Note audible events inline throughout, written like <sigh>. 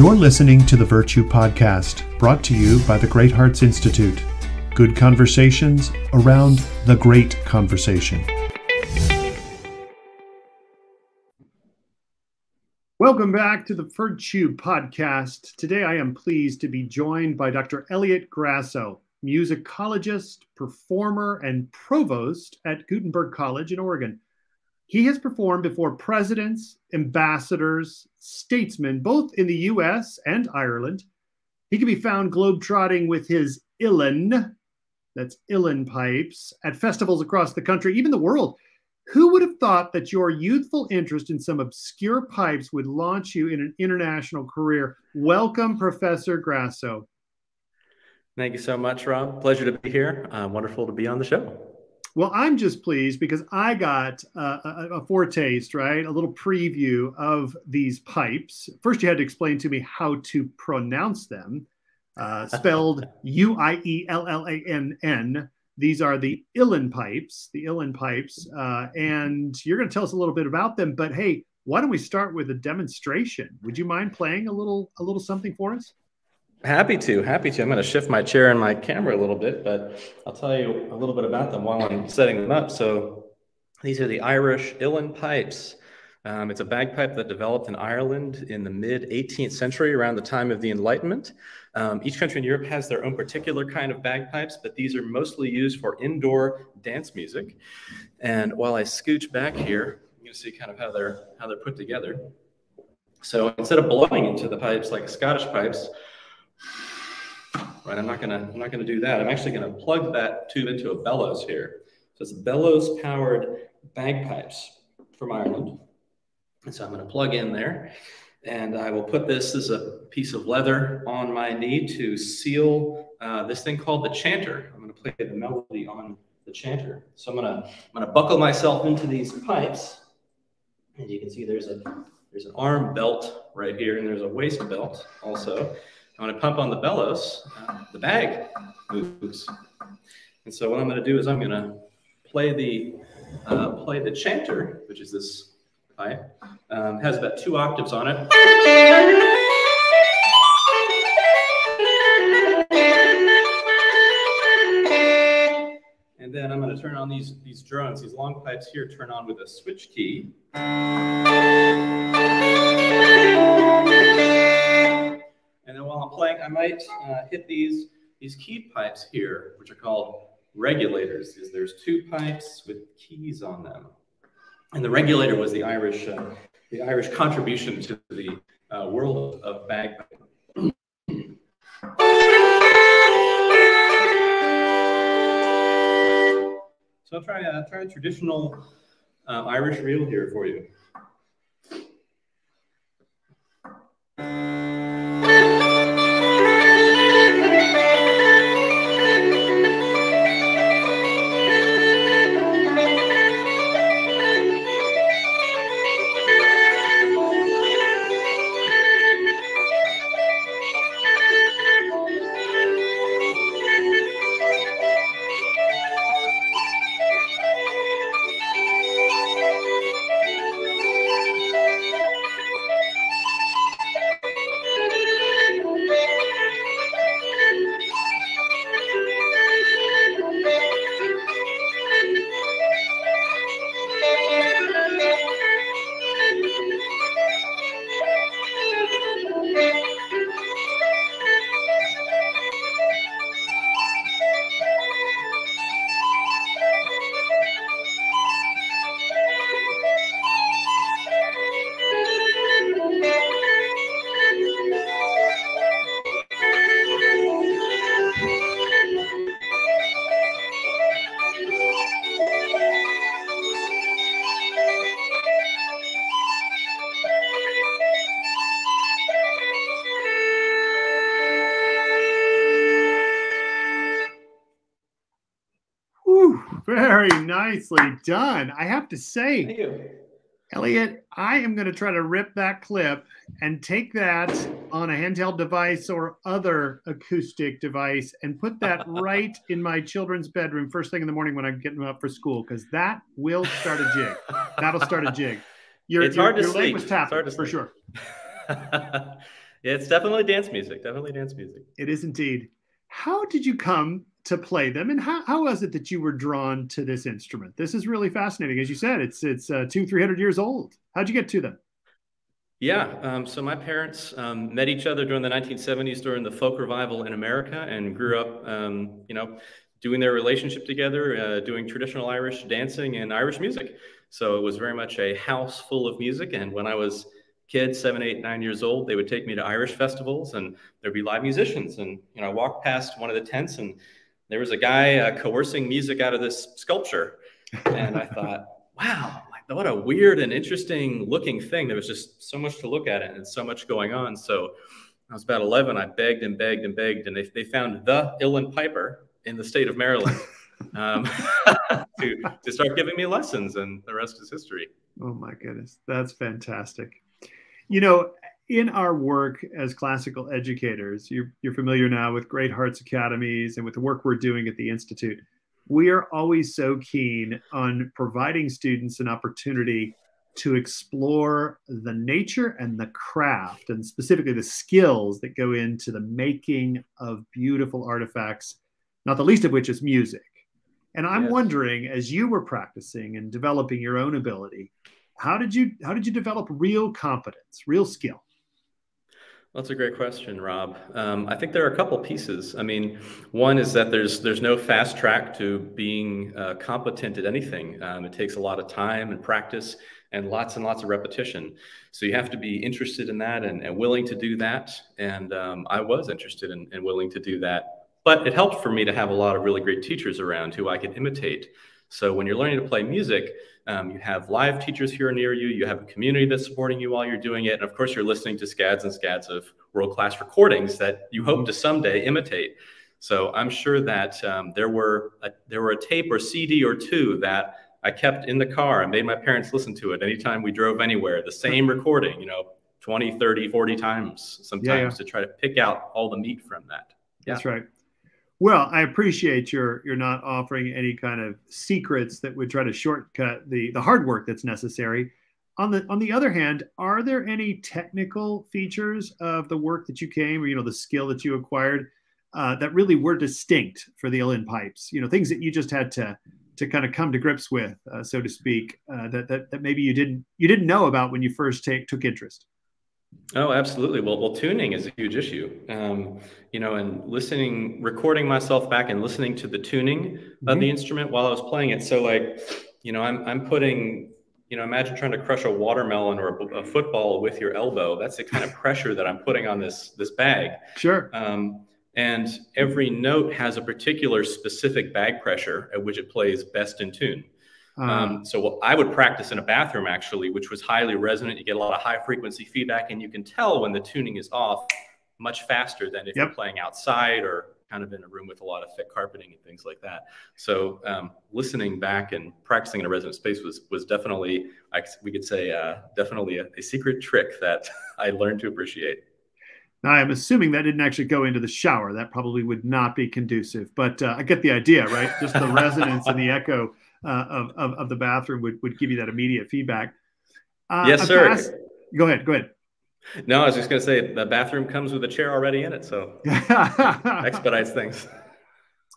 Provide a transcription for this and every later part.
You're listening to the Virtue Podcast, brought to you by the Great Hearts Institute. Good conversations around the great conversation. Welcome back to the Virtue Podcast. Today I am pleased to be joined by Dr. Eliot Grasso, musicologist, performer, and provost at Gutenberg College in Oregon. He has performed before presidents, ambassadors, statesmen, both in the US and Ireland. He can be found globetrotting with his uilleann, that's uilleann pipes, at festivals across the country, even the world. Who would have thought that your youthful interest in some obscure pipes would launch you in an international career? Welcome, Professor Grasso. Thank you so much, Rob. Pleasure to be here. Uh, wonderful to be on the show. Well, I'm just pleased because I got uh, a, a, foretaste, right? A little preview of these pipes. First, you had to explain to me how to pronounce them, uh, <laughs> spelled U I E L L A N N. These are the uilleann pipes, the uilleann pipes. Uh, and you're going to tell us a little bit about them. But hey, why don't we start with a demonstration? Would you mind playing a little, a little something for us? Happy to, happy to. I'm going to shift my chair and my camera a little bit, but I'll tell you a little bit about them while I'm setting them up. So these are the Irish uilleann pipes. Um, it's a bagpipe that developed in Ireland in the mid 18th century, around the time of the Enlightenment. Um, each country in Europe has their own particular kind of bagpipes, but these are mostly used for indoor dance music. And while I scooch back here, you can see kind of how they're how they're put together. So instead of blowing into the pipes like Scottish pipes, right? I'm not gonna, I'm not gonna do that. I'm actually gonna plug that tube into a bellows here. So it's bellows powered bagpipes from Ireland. And so I'm gonna plug in there and I will put this as a piece of leather on my knee to seal uh, this thing called the chanter. I'm gonna play the melody on the chanter. So I'm gonna, I'm gonna buckle myself into these pipes. And you can see there's a, there's an arm belt right here and there's a waist belt also. When I pump on the bellows, uh, the bag moves. And so what I'm going to do is I'm going to play the uh, play the chanter, which is this pipe. Um, has about two octaves on it. And then I'm going to turn on these, these drones, these long pipes here, turn on with a switch key. I might uh, hit these, these key pipes here, which are called regulators. Is there's two pipes with keys on them. And the regulator was the Irish, uh, the Irish contribution to the uh, world of bagpipe. So I'll try, uh, try a traditional uh, Irish reel here for you. Nicely done. I have to say, Eliot, I am going to try to rip that clip and take that on a handheld device or other acoustic device and put that <laughs> right in my children's bedroom first thing in the morning when I'm getting them up for school because that will start a jig. That'll start a jig. Your, it's your, hard to your sleep. leg was tapping for sure. Yeah, <laughs> it's definitely dance music. Definitely dance music. It is indeed. How did you come to play them, and how, how was it that you were drawn to this instrument? This is really fascinating. As you said, it's it's uh, two three hundred years old. How'd you get to them? Yeah, um, so my parents um, met each other during the 1970s during the folk revival in America and grew up, um, you know, doing their relationship together, uh, doing traditional Irish dancing and Irish music. So it was very much a house full of music. And when I was kid, seven, eight, nine years old, they would take me to Irish festivals and there'd be live musicians. And, you know, I walked past one of the tents and there was a guy uh, coercing music out of this sculpture. And I thought, <laughs> wow, what a weird and interesting looking thing. There was just so much to look at it and so much going on. So I was about 11. I begged and begged and begged, and they, they found the Uilleann Piper in the state of Maryland <laughs> um, <laughs> to, to start giving me lessons, and the rest is history. Oh my goodness, that's fantastic. You know, in our work as classical educators, you're, you're familiar now with Great Hearts Academies and with the work we're doing at the Institute we are always so keen on providing students an opportunity to explore the nature and the craft, and specifically the skills that go into the making of beautiful artifacts, not the least of which is music. And I'm yes. wondering, as you were practicing and developing your own ability, how did you how did you develop real competence, real skill? That's a great question, Rob. Um, I think there are a couple pieces. I mean, one is that there's there's no fast track to being uh, competent at anything. Um, it takes a lot of time and practice and lots and lots of repetition. So you have to be interested in that and, and willing to do that. And um, I was interested in, and willing to do that. But it helped for me to have a lot of really great teachers around who I could imitate. So when you're learning to play music, um, you have live teachers here near you. You have a community that's supporting you while you're doing it. And of course, you're listening to scads and scads of world class recordings that you hope to someday imitate. So I'm sure that um, there were a, there were a tape or CD or two that I kept in the car and made my parents listen to it anytime we drove anywhere. The same recording, you know, 20, 30, 40 times sometimes yeah, yeah. to try to pick out all the meat from that. Yeah. That's right. Well, I appreciate your you're not offering any kind of secrets that would try to shortcut the the hard work that's necessary. On the on the other hand, are there any technical features of the work that you came, or you know, the skill that you acquired, uh, that really were distinct for the Uilleann pipes? You know, things that you just had to to kind of come to grips with, uh, so to speak, uh, that, that that maybe you didn't you didn't know about when you first take took interest. Oh, absolutely. Well, well, tuning is a huge issue. Um, you know, and listening, recording myself back and listening to the tuning mm-hmm. of the mm-hmm. instrument while I was playing it. So, like, you know, I'm I'm putting, you know, imagine trying to crush a watermelon or a, a football with your elbow. That's the kind of <laughs> pressure that I'm putting on this this bag. Sure. Um, and every note has a particular specific bag pressure at which it plays best in tune. Uh, um, so I would practice in a bathroom actually, which was highly resonant. You get a lot of high frequency feedback, and you can tell when the tuning is off much faster than if yep. you're playing outside or kind of in a room with a lot of thick carpeting and things like that. So um, listening back and practicing in a resonant space was was definitely, we could say, uh, definitely a, a secret trick that <laughs> I learned to appreciate. Now, I'm assuming that didn't actually go into the shower. That probably would not be conducive, but uh, I get the idea, right? Just the <laughs> resonance and the echo uh, of, of, of, the bathroom would, would give you that immediate feedback. Uh, yes, sir. Go ahead. Go ahead. No, I was just going to say the bathroom comes with a chair already in it, so <laughs> expedites things.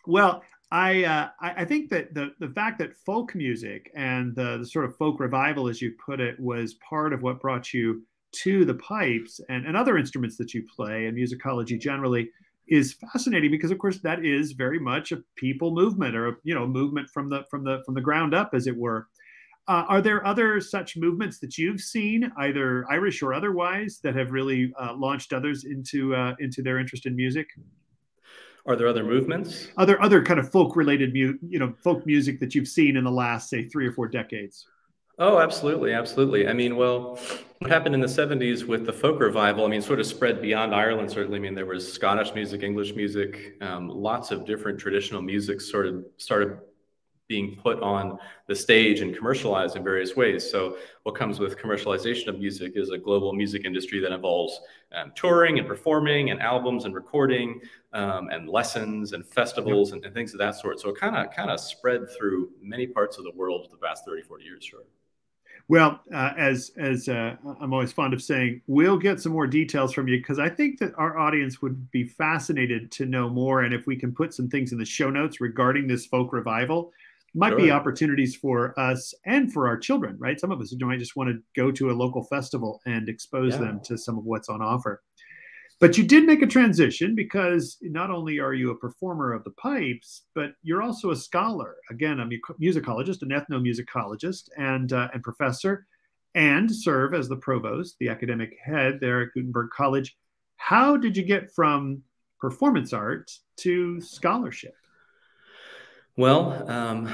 Well, I, uh, I think that the the fact that folk music and the, the sort of folk revival, as you put it, was part of what brought you to the pipes and, and other instruments that you play and musicology generally is fascinating because of course that is very much a people movement or a you know movement from the from the from the ground up as it were. Uh, are there other such movements that you've seen either irish or otherwise that have really uh, launched others into uh, into their interest in music? Are there other movements? Other other kind of folk related mu- you know folk music that you've seen in the last say three or four decades? Oh, absolutely, absolutely. I mean, well, what happened in the 70s with the folk revival, I mean, sort of spread beyond Ireland, certainly. I mean, there was Scottish music, English music, um, lots of different traditional music sort of started being put on the stage and commercialized in various ways. So, what comes with commercialization of music is a global music industry that involves um, touring and performing and albums and recording um, and lessons and festivals and, and, things of that sort. So, it kind of kind of spread through many parts of the world the past 30, 40 years, sure. Well, uh, as as uh, I'm always fond of saying, we'll get some more details from you because I think that our audience would be fascinated to know more. And if we can put some things in the show notes regarding this folk revival, might sure. be opportunities for us and for our children, right? Some of us might just want to go to a local festival and expose yeah. them to some of what's on offer. But you did make a transition because not only are you a performer of the pipes, but you're also a scholar. Again, a musicologist, an ethnomusicologist, and uh, and professor, and serve as the provost, the academic head there at Gutenberg College. How did you get from performance art to scholarship? Well, um,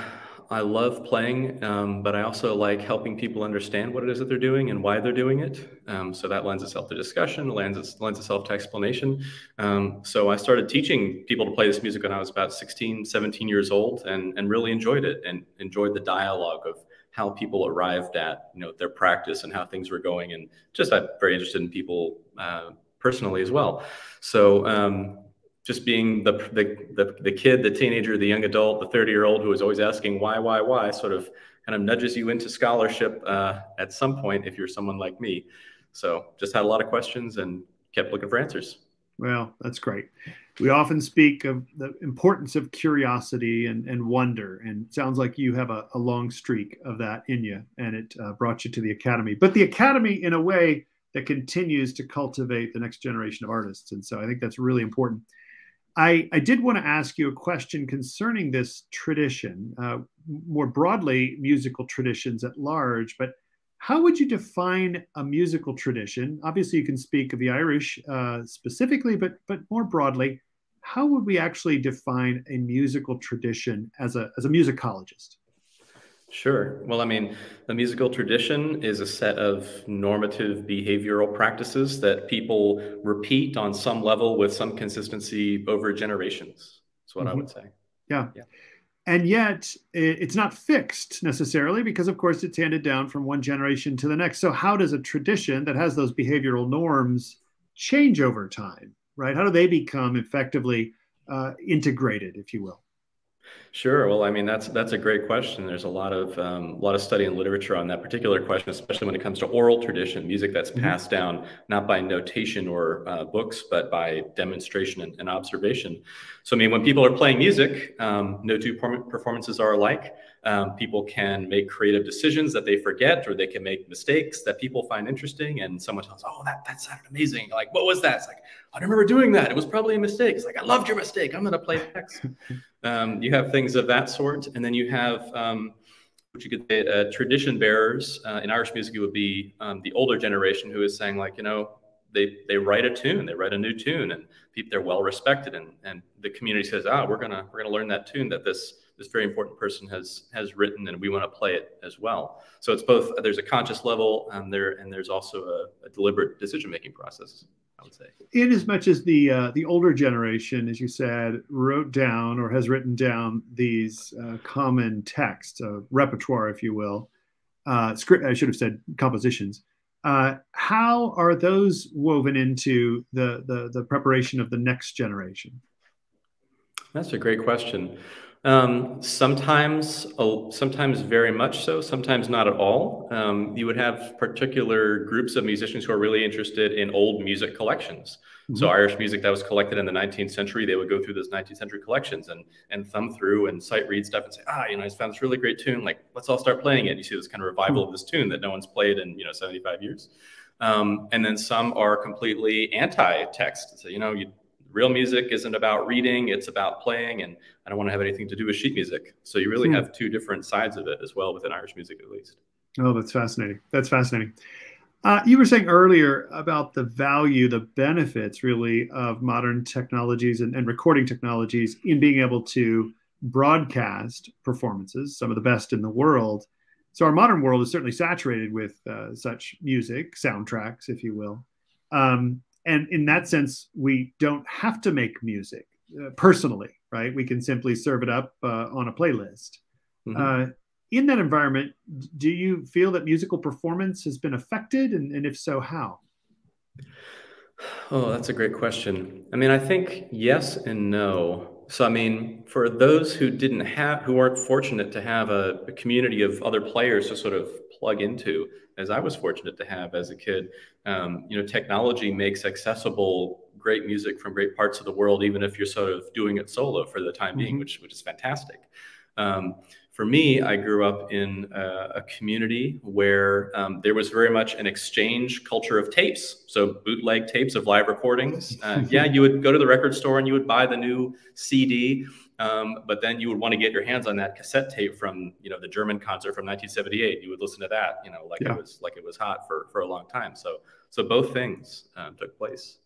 I love playing, um, but I also like helping people understand what it is that they're doing and why they're doing it. Um, so that lends itself to discussion, lends, lends itself to explanation. Um, so I started teaching people to play this music when I was about 16, 17 years old and, and really enjoyed it and enjoyed the dialogue of how people arrived at you know their practice and how things were going. And just I'm very interested in people uh, personally as well. So um, just being the, the, the, the, kid, the teenager, the young adult, the 30 year old who is always asking why, why, why, sort of kind of nudges you into scholarship uh, at some point if you're someone like me. So just had a lot of questions and kept looking for answers. Well, that's great. We often speak of the importance of curiosity and, and wonder, and sounds like you have a, a long streak of that in you, and it uh, brought you to the academy. But the academy, in a way, that continues to cultivate the next generation of artists, and so I think that's really important. I, I did want to ask you a question concerning this tradition, uh, more broadly, musical traditions at large, but how would you define a musical tradition? Obviously, you can speak of the Irish uh, specifically, but, but more broadly, how would we actually define a musical tradition as a, as a musicologist? Sure. Well, I mean, the musical tradition is a set of normative behavioral practices that people repeat on some level with some consistency over generations. That's what mm-hmm. I would say. Yeah. yeah. And yet, it's not fixed necessarily because, of course, it's handed down from one generation to the next. So, how does a tradition that has those behavioral norms change over time, right? How do they become effectively uh, integrated, if you will? Sure. Well, I mean, that's that's a great question. There's a lot of um, a lot of study and literature on that particular question, especially when it comes to oral tradition, music that's mm-hmm. passed down not by notation or uh, books, but by demonstration and, and, observation. So, I mean, when people are playing music, um, no two performances are alike. Um, people can make creative decisions that they forget, or they can make mistakes that people find interesting. And someone tells, "Oh, that that sounded amazing!" Like, what was that? It's like, I remember doing that. It was probably a mistake. It's like, I loved your mistake. I'm going to play next. <laughs> um, you have things of that sort, and then you have um, what you could say uh, tradition bearers uh, in Irish music. It would be um, the older generation who is saying, like, you know, they they write a tune, they write a new tune, and people, they're well respected, and and the community says, ah, oh, we're gonna we're gonna learn that tune that this this very important person has has written, and we want to play it as well. So it's both. There's a conscious level, and there and there's also a, a deliberate decision making process. I would say. In as much as the uh, the older generation, as you said, wrote down or has written down these uh, common texts, a repertoire, if you will, uh, script. I should have said compositions. Uh, how are those woven into the, the the preparation of the next generation? That's a great question. Um, sometimes, uh, sometimes very much so. Sometimes not at all. Um, you would have particular groups of musicians who are really interested in old music collections. Mm-hmm. So Irish music that was collected in the 19th century, they would go through those 19th century collections and and thumb through and sight read stuff and say, ah, you know, I found this really great tune. Like, let's all start playing it. You see this kind of revival mm-hmm. of this tune that no one's played in you know 75 years. Um, and then some are completely anti-text. So you know, you real music isn't about reading, it's about playing, and I don't want to have anything to do with sheet music. So you really hmm. have two different sides of it as well within Irish music, at least. Oh, that's fascinating. That's fascinating. Uh, you were saying earlier about the value, the benefits really of modern technologies and, and recording technologies in being able to broadcast performances, some of the best in the world. So our modern world is certainly saturated with uh, such music, soundtracks, if you will. Um, and in that sense, we don't have to make music uh, personally, right? We can simply serve it up uh, on a playlist. Mm-hmm. Uh, in that environment, do you feel that musical performance has been affected? And, and if so, how? Oh, that's a great question. I mean, I think yes and no. So, I mean, for those who didn't have, who weren't fortunate to have a, a, community of other players to sort of plug into, as I was fortunate to have as a kid, um, you know, technology makes accessible great music from great parts of the world, even if you're sort of doing it solo for the time mm-hmm. being, which which is fantastic. Um, for me, I grew up in a, a community where um, there was very much an exchange culture of tapes. So bootleg tapes of live recordings. Uh, <laughs> yeah, you would go to the record store and you would buy the new CD, um, but then you would want to get your hands on that cassette tape from you know the German concert from 1978. You would listen to that, you know, like yeah. it was like it was hot for for a long time. So so both things um, took place.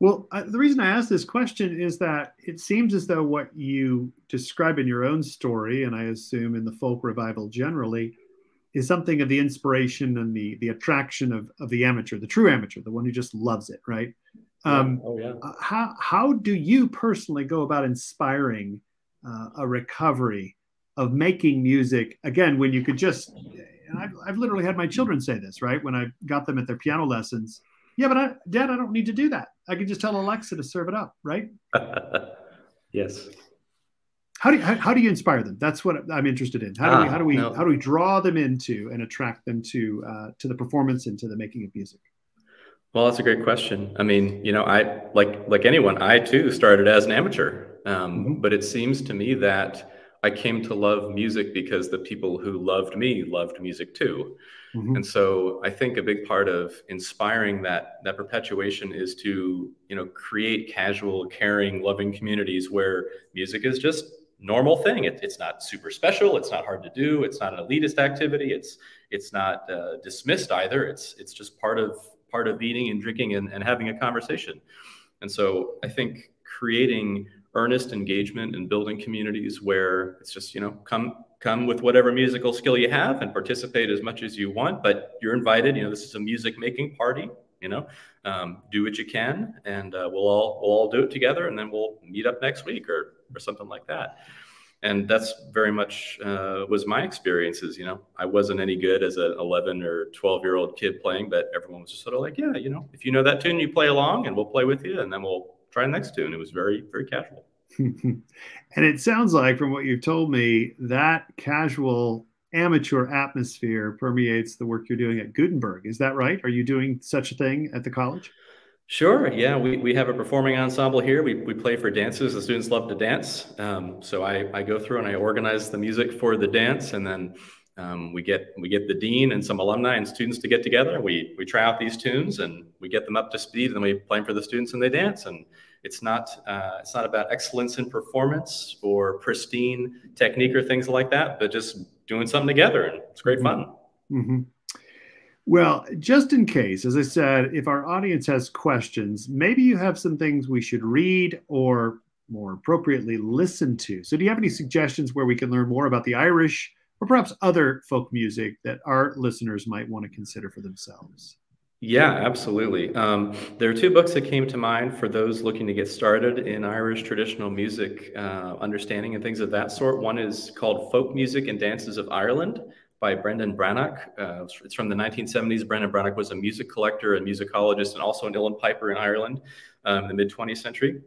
Well, uh, the reason I ask this question is that it seems as though what you describe in your own story, and I assume in the folk revival generally, is something of the inspiration and the the attraction of, of the amateur, the true amateur, the one who just loves it, right? Yeah. Um, oh yeah. Uh, how how do you personally go about inspiring uh, a recovery of making music again when you could just? I've, I've literally had my children say this, right? When I got them at their piano lessons yeah, but I, Dad, I don't need to do that. I can just tell Alexa to serve it up, right? <laughs> yes. How do you, how, how, do you inspire them? That's what I'm interested in. How do ah, we how do we no. how do we draw them into and attract them to uh, to the performance and to the making of music? Well, that's a great question. I mean, you know, I like like anyone, I too started as an amateur, um, mm-hmm. but it seems to me that I came to love music because the people who loved me loved music too. Mm-hmm. And so I think a big part of inspiring that that perpetuation is to, you know, create casual, caring, loving communities where music is just normal thing. It, it's not super special. It's not hard to do. It's not an elitist activity. It's it's not uh, dismissed either. It's it's just part of part of eating and drinking and, and having a conversation. And so I think creating earnest engagement and building communities where it's just you know come come with whatever musical skill you have and participate as much as you want but you're invited you know this is a music making party you know um, do what you can and uh, we'll all we'll all do it together and then we'll meet up next week or or something like that. And that's very much uh, was my experiences you know. I wasn't any good as an 11 or 12 year old kid playing but everyone was just sort of like yeah you know if you know that tune you play along and we'll play with you and then we'll the next tune it was very very casual <laughs> and it sounds like, from what you've told me, that casual amateur atmosphere permeates the work you're doing at Gutenberg. Is that right? Are you doing such a thing at the college? Sure. Yeah, we, we have a performing ensemble here. We, we play for dances. The students love to dance. Um, so I, I go through and I organize the music for the dance, and then um, we get we get the dean and some alumni and students to get together. We we try out these tunes and we get them up to speed, and then we play them for the students and they dance. And it's not uh, it's not about excellence in performance or pristine technique or things like that, but just doing something together, and it's great fun. Mm-hmm. Well, just in case, as I said, if our audience has questions, maybe you have some things we should read or more appropriately listen to. So, do you have any suggestions where we can learn more about the Irish or perhaps other folk music that our listeners might want to consider for themselves? Yeah, absolutely. Um, there are two books that came to mind for those looking to get started in Irish traditional music uh, understanding and things of that sort. One is called Folk Music and Dances of Ireland by Brendan Breathnach. Uh, it's from the 1970s. Brendan Breathnach was a music collector and musicologist and also an uilleann piper in Ireland um, in the mid 20th century.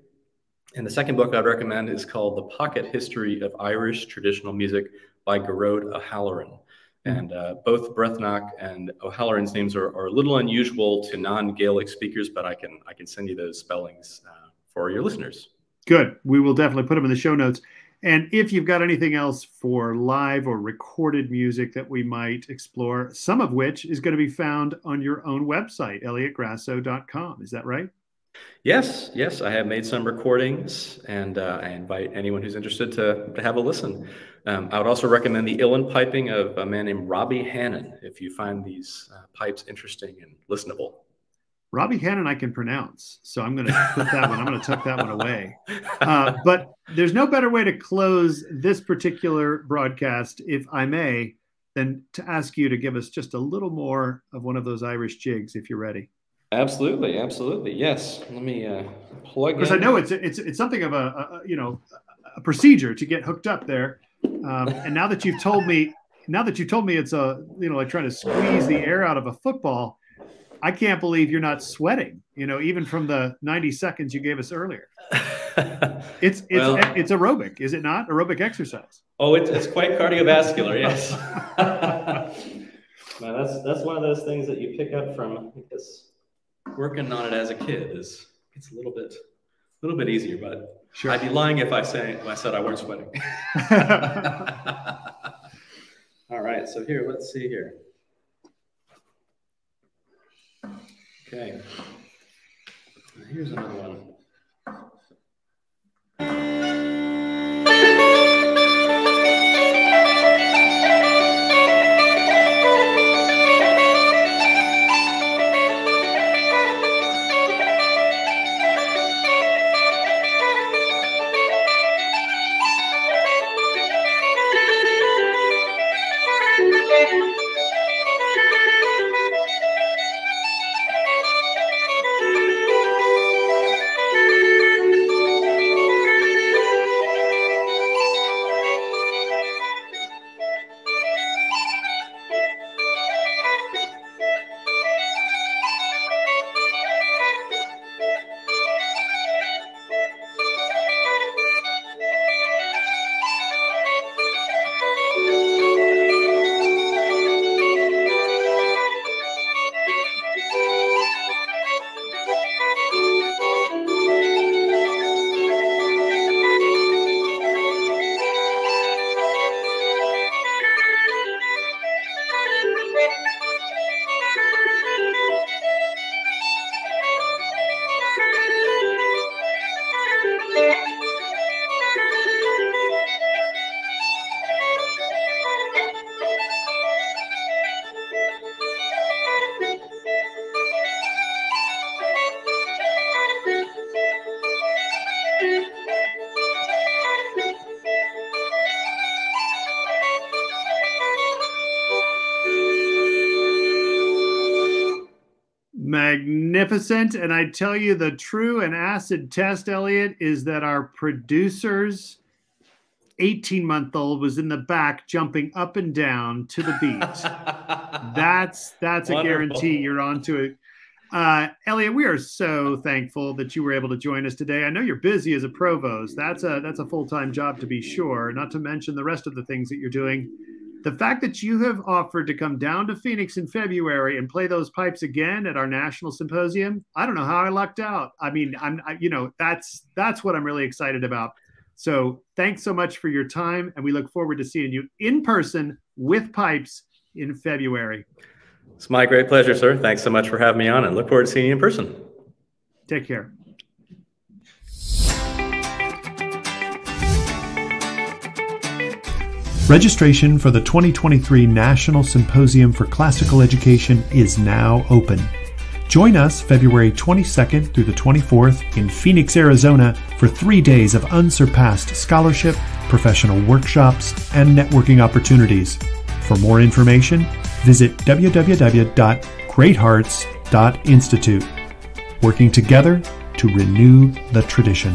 And the second book I'd recommend is called The Pocket History of Irish Traditional Music by Gearóid Ó hAllmhuráin. And uh, both Breathnach and Ó hAllmhuráin's names are, are, a little unusual to non-Gaelic speakers, but I can I can send you those spellings uh, for your listeners. Good. We will definitely put them in the show notes. And if you've got anything else for live or recorded music that we might explore, some of which is going to be found on your own website, eliotgrasso.com. Is that right? Yes, yes, I have made some recordings, and uh, I invite anyone who's interested to, to have a listen. Um, I would also recommend the uilleann piping of a man named Robbie Hannan if you find these uh, pipes interesting and listenable. Robbie Hannan, I can pronounce, so I'm going <laughs> to put that one. I'm going to tuck that one away. Uh, but there's no better way to close this particular broadcast, if I may, than to ask you to give us just a little more of one of those Irish jigs, if you're ready. Absolutely, absolutely. Yes. Let me uh, plug. Because I know it's it's it's something of a, a, you know a procedure to get hooked up there. Um, and now that you've told me, now that you told me it's a you know like trying to squeeze the air out of a football, I can't believe you're not sweating. You know, even from the 90 seconds you gave us earlier. <laughs> it's it's well, it's aerobic, is it not? Aerobic exercise. Oh, it's it's quite cardiovascular. <laughs> Yes. <laughs> now that's that's one of those things that you pick up from because working on it as a kid is it's a little bit a little bit easier, but sure. I'd be lying if I say if I said I weren't sweating. <laughs> <laughs> All right, so here, let's see here. Okay. Here's another one. Magnificent. And I tell you, the true and acid test, Eliot, is that our producer's 18 month old was in the back jumping up and down to the beat. <laughs> that's that's a guarantee you're onto it. Uh, Eliot, we are so thankful that you were able to join us today. I know you're busy as a provost. That's a that's a full time job to be sure. Not to mention the rest of the things that you're doing the fact that you have offered to come down to Phoenix in February and play those pipes again at our national symposium, I don't know how I lucked out. I mean, I'm, I, you know, that's that's what I'm really excited about. So thanks so much for your time, and we look forward to seeing you in person with pipes in February. It's my great pleasure, sir. Thanks so much for having me on, and look forward to seeing you in person. Take care. Registration for the 2023 National Symposium for Classical Education is now open. Join us February 22nd through the 24th in Phoenix, Arizona for three days of unsurpassed scholarship, professional workshops, and networking opportunities. For more information, visit www.greathearts.institute. Working together to renew the tradition.